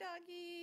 doggy.